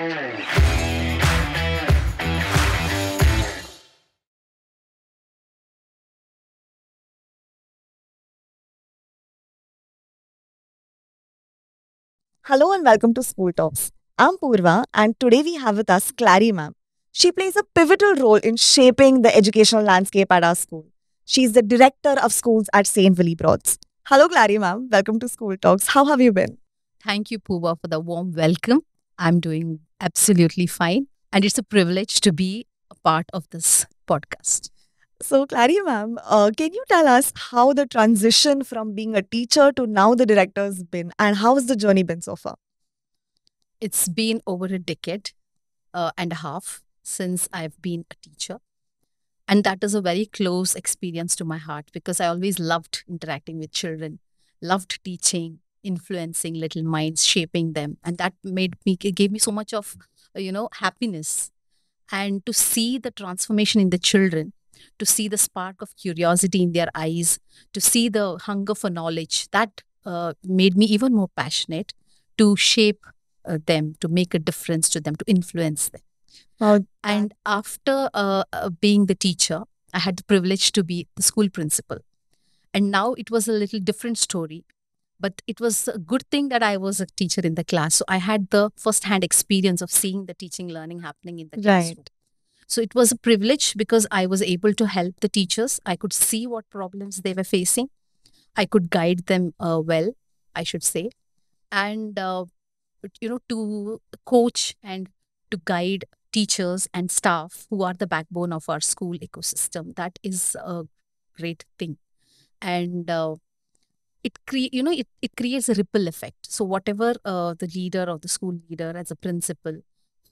Hello and welcome to School Talks. I'm Purva and today we have with us Clary ma'am. She plays a pivotal role in shaping the educational landscape at our school. She's the director of schools at St. Willibrord's. Hello Clary ma'am, welcome to School Talks. How have you been? Thank you, Purva, for the warm welcome. I'm doing absolutely fine. And it's a privilege to be a part of this podcast. So, Clary ma'am, uh, can you tell us how the transition from being a teacher to now the director has been and how has the journey been so far? It's been over a decade uh, and a half since I've been a teacher. And that is a very close experience to my heart because I always loved interacting with children, loved teaching, influencing little minds, shaping them. And that made me, gave me so much of, uh, you know, happiness. And to see the transformation in the children, to see the spark of curiosity in their eyes, to see the hunger for knowledge, that uh, made me even more passionate to shape uh, them, to make a difference to them, to influence them. Wow. And after uh, uh, being the teacher, I had the privilege to be the school principal. And now it was a little different story. But it was a good thing that I was a teacher in the class. So I had the first hand experience of seeing the teaching learning happening in the classroom. Right. So it was a privilege because I was able to help the teachers. I could see what problems they were facing. I could guide them uh, well, I should say. And, uh, you know, to coach and to guide teachers and staff who are the backbone of our school ecosystem. That is a great thing. And uh, it cre- you know it, it creates a ripple effect. So whatever uh, the leader or the school leader as a principal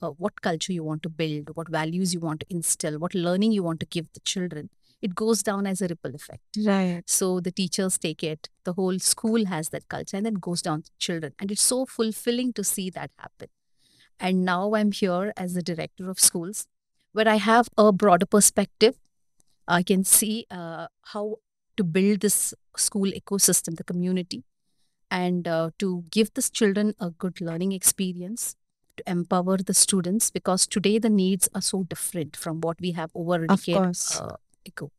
uh, what culture you want to build what values you want to instill what learning you want to give the children it goes down as a ripple effect. Right. so the teachers take it the whole school has that culture and then goes down to children. And it's so fulfilling to see that happen. And now i'm here as the director of schools where i have a broader perspective. I can see uh, how to build this school ecosystem the community and uh, to give the children a good learning experience to empower the students because today the needs are so different from what we have over a decade uh, ago.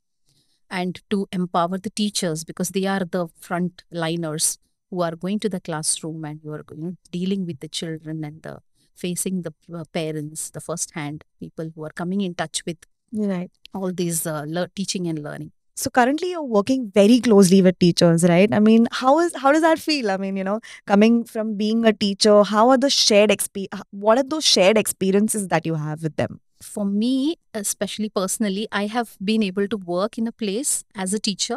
And to empower the teachers because they are the front liners who are going to the classroom and who are you know, dealing with the children and the facing the uh, parents the first hand people who are coming in touch with Right. all these uh, teaching and learning So currently you're working very closely with teachers, right? I mean, how is how does that feel? I mean, you know, coming from being a teacher, how are the shared exp- what are those shared experiences that you have with them? for me, especially personally, I have been able to work in a place as a teacher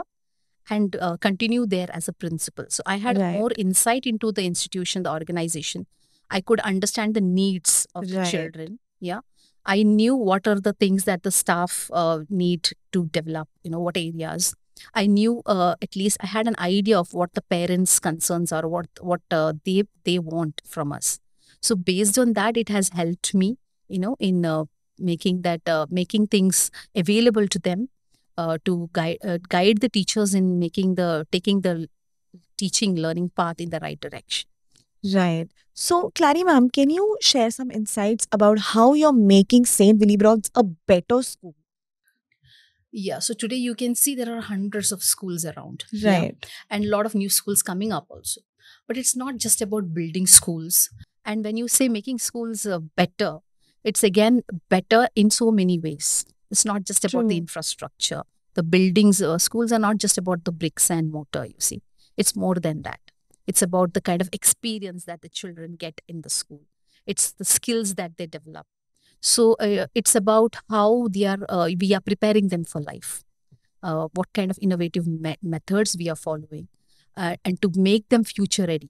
and uh, continue there as a principal. So I had Right. more insight into the institution, the organization. I could understand the needs of the children. Yeah. I knew what are the things that the staff uh, need to develop, you know, what areas. I knew uh, at least I had an idea of what the parents' concerns are, what what uh, they they want from us. So based on that, it has helped me, you know, in uh, making that uh, making things available to them uh, to guide guide the teachers in making the taking the teaching learning path in the right direction. Right. So, Clary ma'am, can you share some insights about how you're making St. Willibrord's a better school? Yeah, so today you can see there are hundreds of schools around. yeah, and a lot of new schools coming up also. But it's not just about building schools. And when you say making schools uh, better, it's again better in so many ways. It's not just about the infrastructure. The buildings, uh, schools are not just about the bricks and mortar, you see. It's more than that. It's about the kind of experience that the children get in the school. It's the skills that they develop. So uh, it's about how they are, uh, we are preparing them for life. Uh, what kind of innovative me- methods we are following uh, and to make them future ready.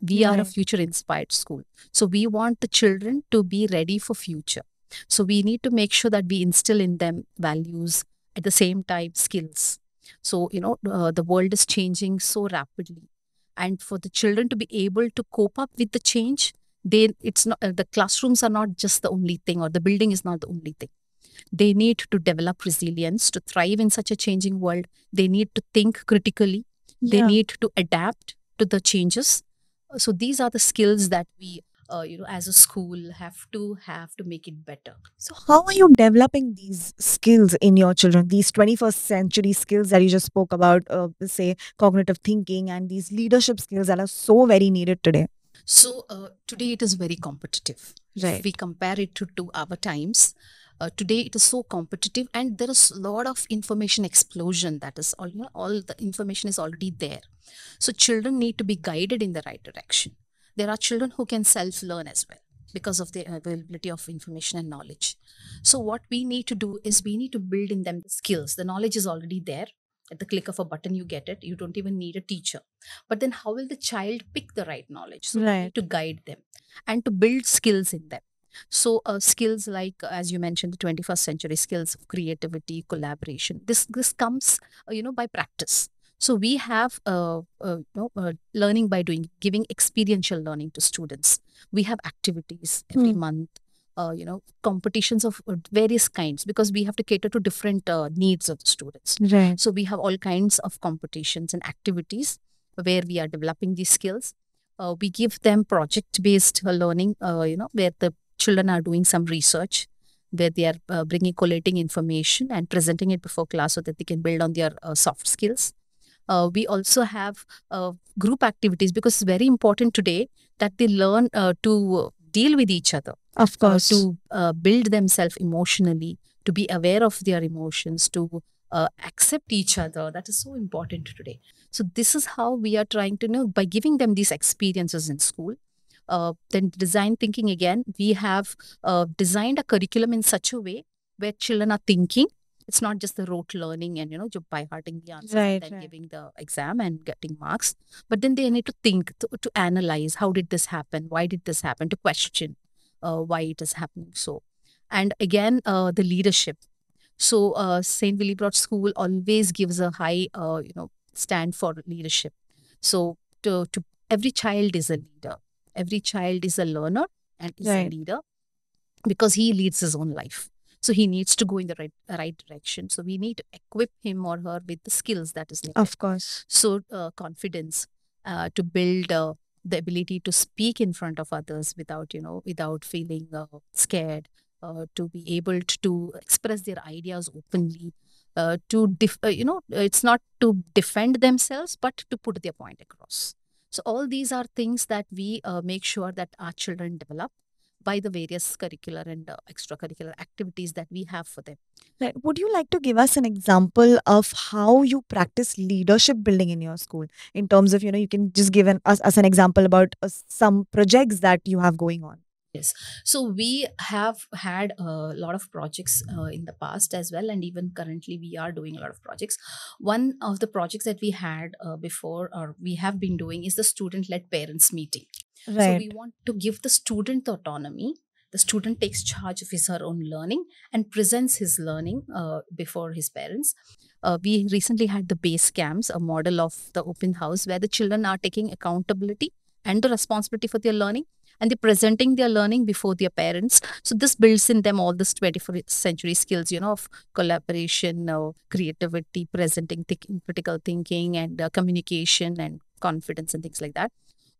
We are a future inspired school. So we want the children to be ready for future. So we need to make sure that we instill in them values at the same time skills. So you know uh, the world is changing so rapidly, and for the children to be able to cope up with the change, they it's not the classrooms are not just the only thing or the building is not the only thing. They need to develop resilience to thrive in such a changing world. They need to think critically. They need to adapt to the changes. So these are the skills that we uh, you know as a school have to have to make it better So, how are you developing these skills in your children? These 21st century skills that you just spoke about, uh, say, cognitive thinking and these leadership skills that are so very needed today. so uh, today it is very competitive Right. if we compare it to, to our times uh, today it is so competitive and there is a lot of information explosion that is all you know, all the information is already there so children need to be guided in the right direction there are children who can self learn as well because of the availability of information and knowledge. So what we need to do is we need to build in them the skills. The knowledge is already there. At the click of a button you get it. You don't even need a teacher. But then how will the child pick the right knowledge? So we Right. need to guide them and to build skills in them. So uh, skills like uh, as you mentioned the 21st century skills of creativity collaboration. This this comes uh, you know by practice so we have uh, uh, you know, uh, learning by doing giving experiential learning to students we have activities every Hmm. month uh, you know competitions of uh, various kinds because we have to cater to different uh, needs of the students Right. so we have all kinds of competitions and activities where we are developing these skills. Uh, we give them project-based uh, learning, uh, you know, where the children are doing some research, where they are uh, bringing, collating information and presenting it before class so that they can build on their uh, soft skills. Uh, we also have uh, group activities because it's very important today that they learn uh, to deal with each other Of uh, course. to uh, build themselves emotionally, to be aware of their emotions, to uh, accept each other. That is so important today. So this is how we are trying to know by giving them these experiences in school. Uh, then design thinking again, we have uh, designed a curriculum in such a way where children are thinking. It's not just the rote learning and you know just by hearting the answers Right, and then right. giving the exam and getting marks, but then they need to think to, to analyze how did this happen, why did this happen, to question uh, why it is happening so. And again uh, the leadership. So uh, st willibrord school always gives a high uh, you know stand for leadership. So to, to every child is a leader. Every child is a learner and is a leader because he leads his own life so he needs to go in the right right direction. So we need to equip him or her with the skills that is needed. Of course. so uh, confidence uh, to build uh, the ability to speak in front of others without you know without feeling uh, scared uh, to be able to, to express their ideas openly uh, to def- uh, you know it's not to defend themselves but to put their point across. So all these are things that we uh, make sure that our children develop by the various curricular and uh, extracurricular activities that we have for them Right. Would you like to give us an example of how you practice leadership building in your school? In terms of, you know, you can just give an, us, us an example about uh, some projects that you have going on. Yes. So we have had a lot of projects uh, in the past as well, and even currently we are doing a lot of projects. One of the projects that we had uh, before, or we have been doing, is the student-led parents meeting. So we want to give the student the autonomy. The student takes charge of his or her own learning and presents his learning uh, before his parents. Uh, we recently had the base camps, a model of the open house where the children are taking accountability and the responsibility for their learning and they're presenting their learning before their parents. So this builds in them all this 21st century skills, you know, of collaboration, uh, creativity, presenting, thinking, critical thinking, and uh, communication and confidence and things like that.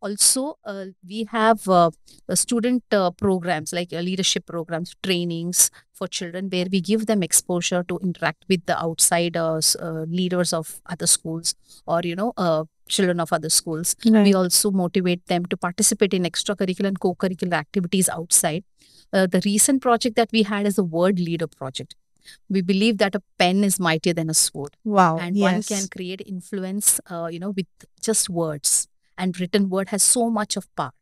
Also, uh, we have uh, uh, student uh, programs like uh, leadership programs, trainings for children, where we give them exposure to interact with the outside uh, leaders of other schools or you know uh, children of other schools Right. we also motivate them to participate in extracurricular and co-curricular activities outside uh, the recent project that we had is the word leader project we believe that a pen is mightier than a sword wow. and yes. one can create influence uh, you know with just words and written word has so much of power.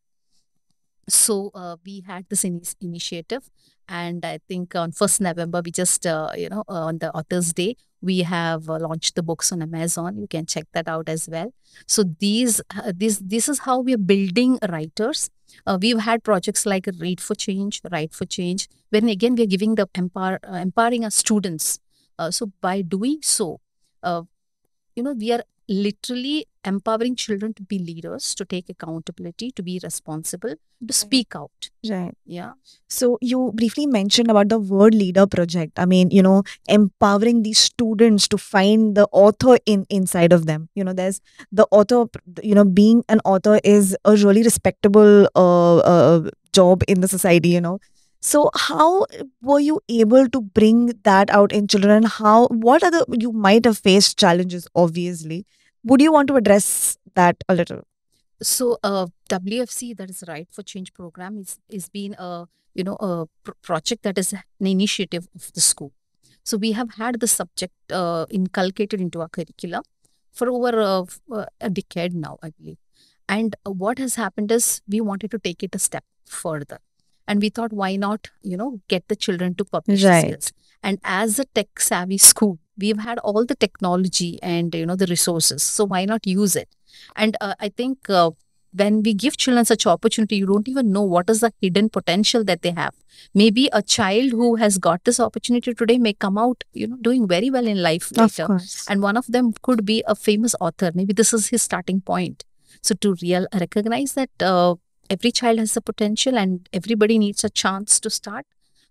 So uh, we had this ini- initiative and i think on 1st november we just uh, you know uh, on the authors day we have uh, launched the books on amazon. You can check that out as well. So these uh, this this is how we are building writers. Uh, we've had projects like read for change write for change when again we are giving the empower empowering our students. So by doing so you know we are literally empowering children to be leaders, to take accountability, to be responsible, to speak out. Right. Yeah. So you briefly mentioned about the Word Leader project. I mean, you know, empowering these students to find the author in inside of them. You know, there's the author. You know, being an author is a really respectable uh, uh, job in the society. You know, so how were you able to bring that out in children? How what are the you might have faced challenges? Obviously, would you want to address that a little? So, uh, WFC, that is Write for Change program, is is been a you know a pr- project that is an initiative of the school. So we have had the subject uh, inculcated into our curricula for over uh, uh, a decade now, I believe. And uh, what has happened is we wanted to take it a step further, and we thought, why not you know get the children to publish Right. skills? And as a tech savvy school, we've had all the technology and you know the resources. So why not use it? And uh, I think uh, when we give children such opportunity, you don't even know what is the hidden potential that they have. Maybe a child who has got this opportunity today may come out, you know, doing very well in life Of later. course. And one of them could be a famous author. Maybe this is his starting point. So to real recognize that uh, every child has the potential and everybody needs a chance to start,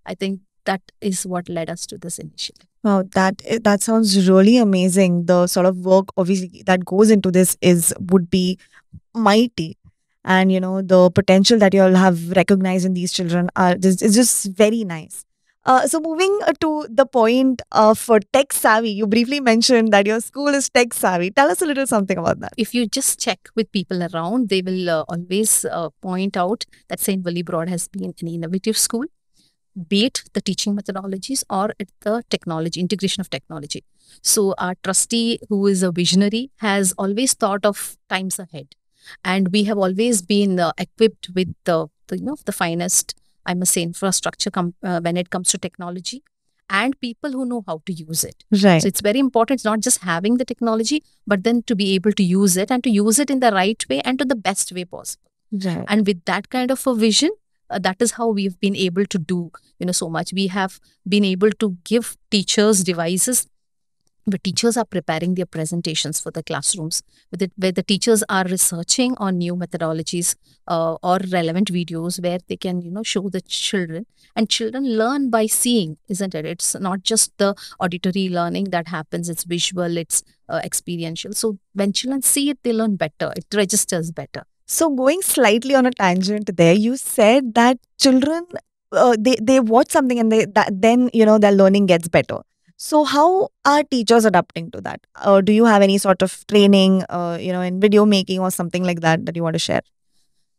I think that is what led us to this initiative. Wow, that that sounds really amazing. The sort of work obviously that goes into this is would be mighty, and you know the potential that you all have recognized in these children are is, is just very nice. Uh, so moving uh, to the point of uh, tech savvy, you briefly mentioned that your school is tech savvy. Tell us a little something about that. if you just check with people around, they will uh, always uh, point out that St. Willibrord has been an innovative school, be it the teaching methodologies or it- the technology, integration of technology. So, our trustee, who is a visionary, has always thought of times ahead. And we have always been uh, equipped with the, the, you know, the finest, I must say, infrastructure com- uh, when it comes to technology and people who know how to use it. Right. So it's very important It's not just having the technology, but then to be able to use it and to use it in the right way and to the best way possible. right. And with that kind of a vision, uh, that is how we've been able to do you know so much. We have been able to give teachers devices. The teachers are preparing their presentations for the classrooms, it, where the teachers are researching on new methodologies uh, or relevant videos where they can, you know, show the children. And children learn by seeing, isn't it? It's not just the auditory learning that happens; it's visual, it's uh, experiential. So when children see it, they learn better. It registers better. So going slightly on a tangent there, you said that children uh, they they watch something and they that then you know their learning gets better. So how are teachers adapting to that? Uh, do you have any sort of training, uh, you know, in video making or something like that that you want to share?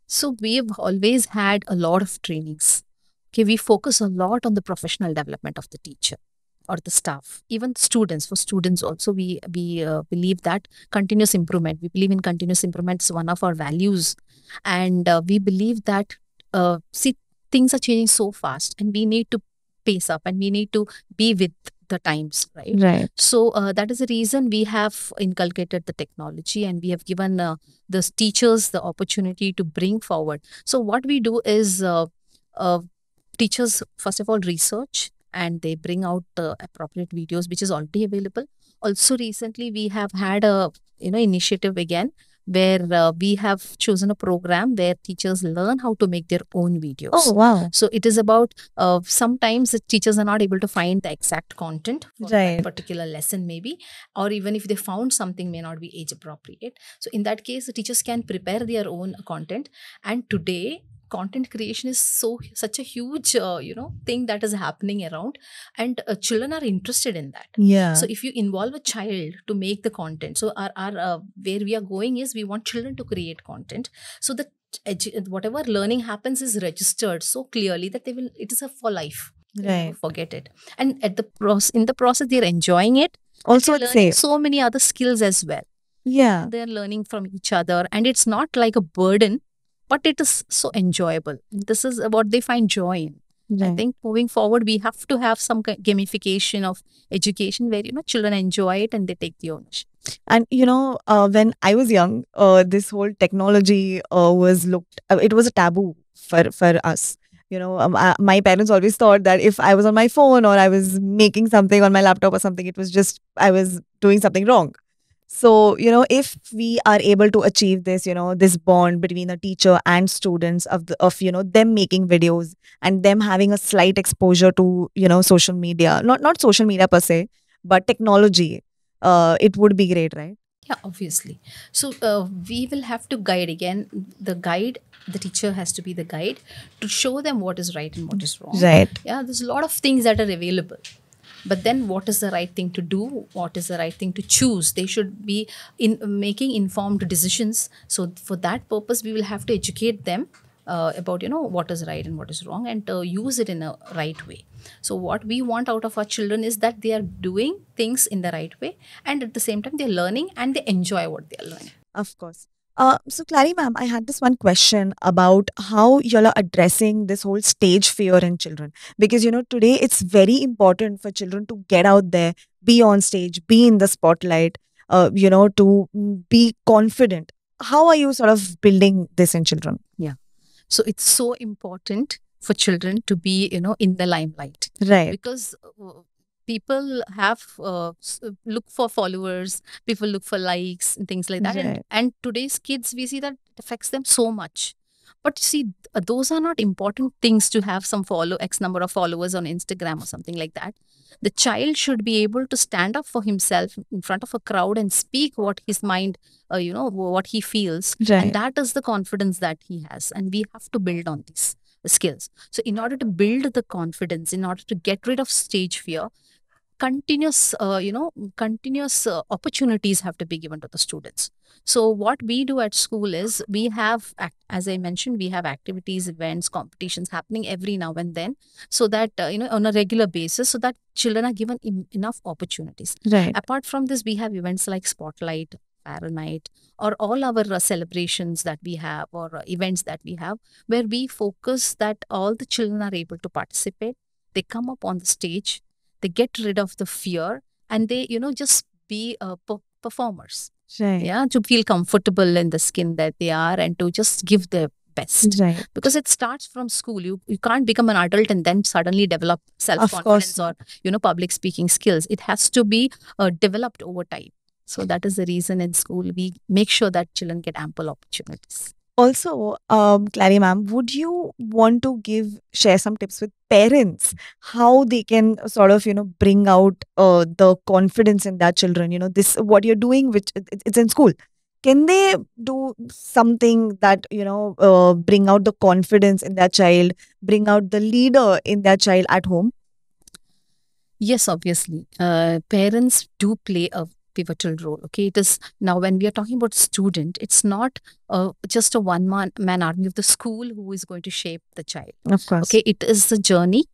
So we've always had a lot of trainings. Okay, we focus a lot on the professional development of the teacher or the staff, even students. For students also, we we uh, believe that continuous improvement. We believe in continuous improvement is one of our values, and uh, we believe that uh, see things are changing so fast, and we need to pace up, and we need to be with the times, right? Right. So uh, that is the reason we have inculcated the technology and we have given uh, the teachers the opportunity to bring forward. So what we do is uh, uh, teachers first of all research and they bring out the appropriate videos which is already available. Also recently we have had a you know initiative again where uh, we have chosen a program where teachers learn how to make their own videos. Oh wow. So it is about uh, sometimes the teachers are not able to find the exact content for Right. that particular lesson, maybe, or even if they found something may not be age appropriate. So in that case, the teachers can prepare their own content. And today, content creation is so such a huge uh, you know thing that is happening around, and uh, children are interested in that. Yeah. So if you involve a child to make the content, so our, our uh, where we are going is we want children to create content. So that edu- whatever learning happens is registered so clearly that they will it is a for life. Right. Forget it. And at the process in the process they're enjoying it. also it's learning safe. so many other skills as well. Yeah. They're learning from each other, and it's not like a burden, but it is so enjoyable. This is what they find joy in. I think moving forward, we have to have some gamification of education where you know children enjoy it and they take the ownership. And you know, uh, when I was young, uh, this whole technology uh, was looked. Uh, it was a taboo for for us. You know, um, uh, my parents always thought that if I was on my phone or I was making something on my laptop or something, it was just I was doing something wrong. So, you know, if we are able to achieve this, you know, this bond between a teacher and students of the, of you know them making videos and them having a slight exposure to you know social media, not not social media per se, but technology, uh, it would be great, right? Yeah, obviously. So uh, we will have to guide again. The guide, the teacher has to be the guide to show them what is right and what is wrong. Right. Yeah, there's a lot of things that are available. But then, what is the right thing to do? What is the right thing to choose? They should be in making informed decisions. So, for that purpose, we will have to educate them uh, about you know what is right and what is wrong and uh, use it in a right way so what we want out of our children is that they are doing things in the right way and at the same time they're learning and they enjoy what they're learning Of course. Uh, so, Clary, ma'am, I had this one question about how y'all are addressing this whole stage fear in children. Because, you know, today it's very important for children to get out there, be on stage, be in the spotlight, uh, you know, to mm, be confident. How are you sort of building this in children? Yeah. So it's so important for children to be you know in the limelight Right. because uh, people have uh, look for followers people look for likes and things like that. Right. and, and today's kids we see that it affects them so much. But you see those are not important things to have some follow x number of followers on instagram or something like that. The child should be able to stand up for himself in front of a crowd and speak what his mind uh, you know what he feels. Right. and that is the confidence that he has. And we have to build on these skills. So in order to build the confidence in order to get rid of stage fear continuous uh, you know continuous uh, opportunities have to be given to the students. So what we do at school is we have as i mentioned we have activities events competitions happening every now and then so that uh, you know on a regular basis so that children are given enough opportunities. Right. apart from this we have events like spotlight fahrenheit or all our uh, celebrations that we have or uh, events that we have where we focus that all the children are able to participate. They come up on the stage they get rid of the fear and they you know just be uh, per- performers. Right. yeah to feel comfortable in the skin that they are and to just give their best. Right. because it starts from school. You you can't become an adult and then suddenly develop self confidence or you know public speaking skills. It has to be uh, developed over time. So that is the reason in school we make sure that children get ample opportunities Also, um, Clary ma'am, would you want to give share some tips with parents how they can sort of you know bring out uh, the confidence in their children? You know, this what you're doing, which it- it- it's in school. Can they do something that you know uh, bring out the confidence in their child, bring out the leader in their child at home? Yes, obviously. Uh, parents do play a pivotal role. Okay, it is now when we are talking about student, it's not uh, just a one man man army of the school who is going to shape the child. Of course. Okay, it is a journey.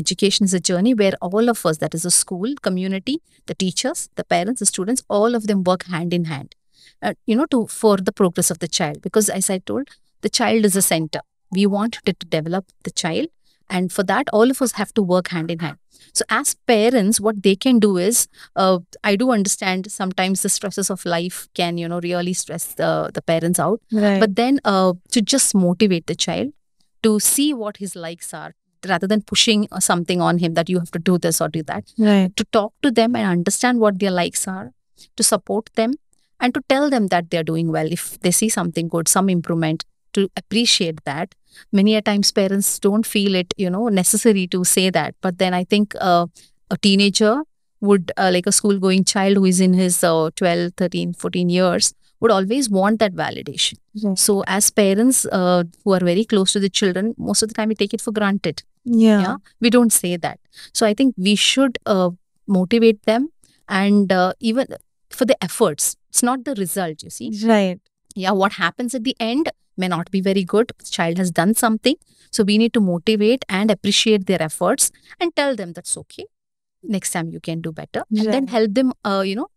Education is a journey where all of us, that is the school, community, the teachers, the parents, the students, all of them work hand in hand. Uh, you know, to for the progress of the child. Because as I told, the child is the center. We want to develop the child, and for that, all of us have to work hand in hand. So, as parents, what they can do is, uh, I do understand sometimes the stresses of life can, you know, really stress the, the parents out. Right. But then uh, to just motivate the child to see what his likes are rather than pushing something on him that you have to do this or do that, right. to talk to them and understand what their likes are, to support them, and to tell them that they're doing well. If they see something good, some improvement, to appreciate that. Many a times parents don't feel it, you know, necessary to say that. But then I think uh, a teenager would, uh, like a school going child who is in his uh, 12, 13, 14 years, would always want that validation. Right. So, as parents uh, who are very close to the children, most of the time we take it for granted. Yeah. Yeah. We don't say that. So, I think we should uh, motivate them and uh, even for the efforts. It's not the result, you see. Right. Yeah, what happens at the end may not be very good. The child has done something. So, we need to motivate and appreciate their efforts and tell them that's okay. Next time you can do better. And then help them, uh, you know,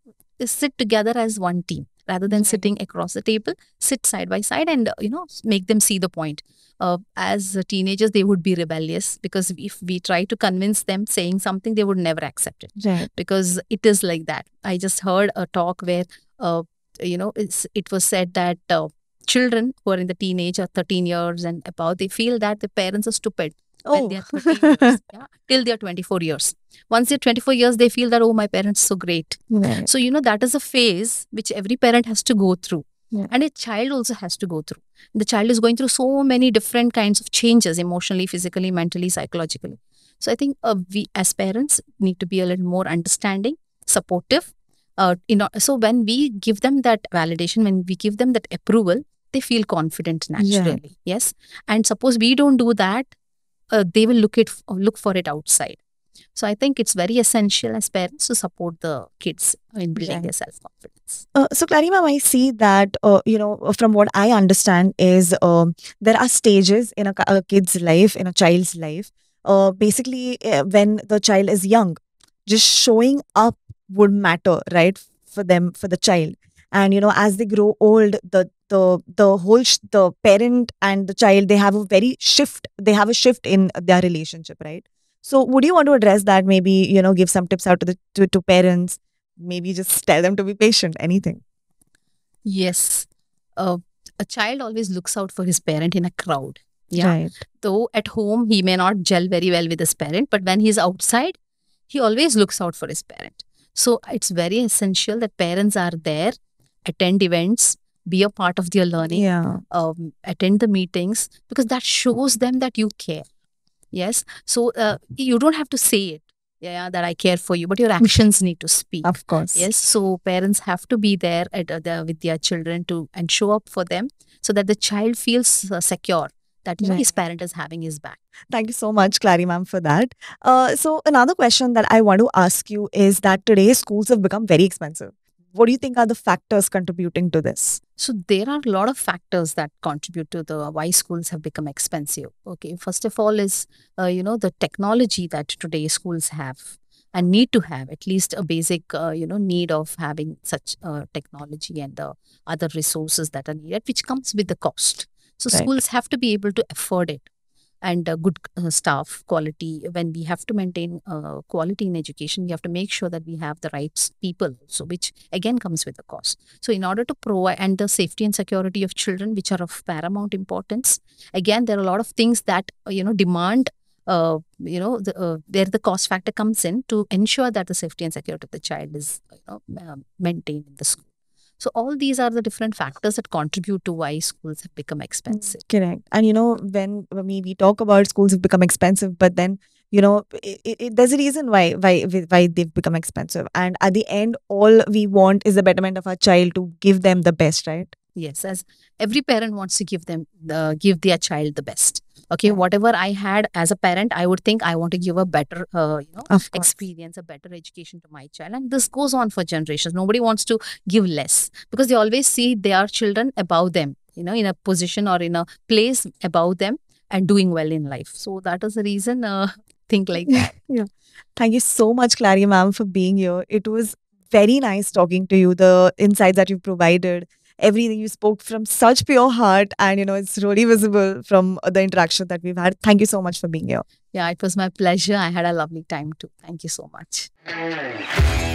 sit together as one team rather than Right. sitting across the table sit side by side and uh, you know make them see the point uh, as teenagers they would be rebellious because if we try to convince them saying something they would never accept it Right. because it is like that i just heard a talk where uh, you know it was said that uh, children who are in the teenage or 13 years and above they feel that the parents are stupid Oh, they are 13 years, yeah, till they are 24 years. Once they're 24 years, they feel that, oh, my parents so great. Right. So, you know, that is a phase which every parent has to go through. Yeah. And a child also has to go through. The child is going through so many different kinds of changes emotionally, physically, mentally, psychologically. So, I think uh, we as parents need to be a little more understanding, supportive. Uh, you know, so when we give them that validation, when we give them that approval, they feel confident Yeah. naturally. Yes. And suppose we don't do that, uh, they will look it look for it outside. So I think it's very essential as parents to support the kids in building Right. their self confidence. Uh, so, Clary ma'am, I see that, uh, you know, from what I understand is um, there are stages in a, a kid's life, in a child's life. Uh, basically, uh, when the child is young, just showing up would matter, right, for them, for the child. And, you know, as they grow old, the the the whole sh- the parent and the child they have a very shift they have a shift in their relationship right so would you want to address that maybe you know give some tips out to the to, to parents maybe just tell them to be patient anything Yes. Uh, a child always looks out for his parent in a crowd. Yeah. right Though at home he may not gel very well with his parent, but when he's outside, he always looks out for his parent. So it's very essential that parents are there, attend events, be a part of their learning. yeah. um, attend the meetings because that shows them that you care. Yes? So uh, you don't have to say it yeah that i care for you but your actions need to speak. Of course. Yes? So parents have to be there at, uh, the, with their children to and show up for them so that the child feels uh, secure that Right. his parent is having his back Thank you so much, Clary ma'am, for that. Uh, so another question that I want to ask you is that today schools have become very expensive. What do you think are the factors contributing to this? So there are a lot of factors that contribute to the why schools have become expensive. Okay, first of all is uh, you know the technology that today schools have and need to have at least a basic uh, you know need of having such uh, technology and the other resources that are needed, which comes with the cost. So Right. schools have to be able to afford it and uh, good uh, staff quality. When we have to maintain uh, quality in education we have to make sure that we have the right people so which again comes with a cost. So in order to provide and the safety and security of children which are of paramount importance again there are a lot of things that uh, you know demand uh, you know the, uh, where the cost factor comes in to ensure that the safety and security of the child is you know maintained in the school so all these are the different factors that contribute to why schools have become expensive mm, Correct. And you know, when when we, we talk about schools have become expensive, but then you know, it, it, it- there's a reason why why why they've become expensive. And at the end, all we want is the betterment of our child to give them the best, right? Yes, as every parent wants to give them the give their child the best. Okay, whatever I had as a parent, I would think I want to give a better, uh, you know, experience, a better education to my child, and this goes on for generations. Nobody wants to give less because they always see their children above them, you know, in a position or in a place above them and doing well in life. So that is the reason. Uh, think like that. yeah Thank you so much, Clary ma'am, for being here. It was very nice talking to you. The insights that you provided, everything you spoke from such pure heart, and you know, it's really visible from the interaction that we've had. Thank you so much for being here. Yeah, it was my pleasure. I had a lovely time too. Thank you so much.